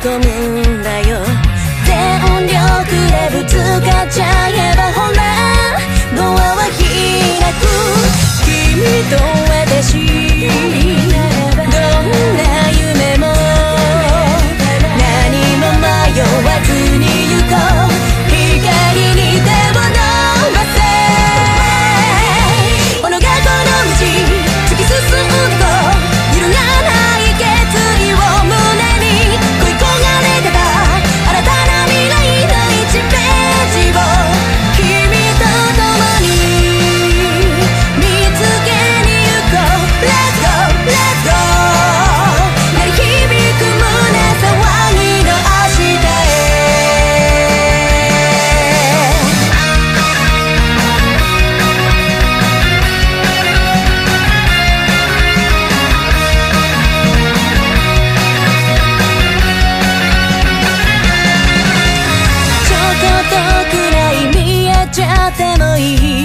込むんだよ。全力でぶつかっちゃえばない